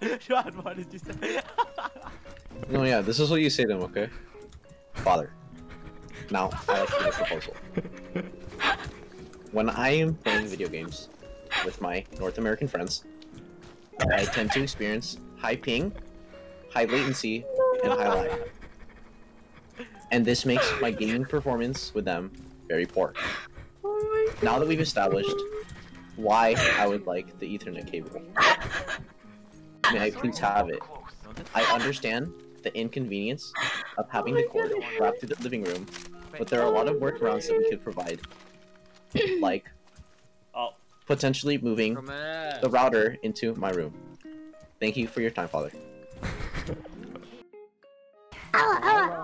No, yeah, this is what you say to him, okay? Father. Now, I make a proposal. When I am playing video games with my North American friends, I tend to experience high ping, high latency, and high lag. And this makes my gaming performance with them very poor. Now that we've established why I would like the Ethernet cable, May I please have it? I understand the inconvenience of having oh the cord wrapped to the living room, but there are a lot of workarounds that we could provide. like, potentially moving the router into my room. Thank you for your time, Father. Oh.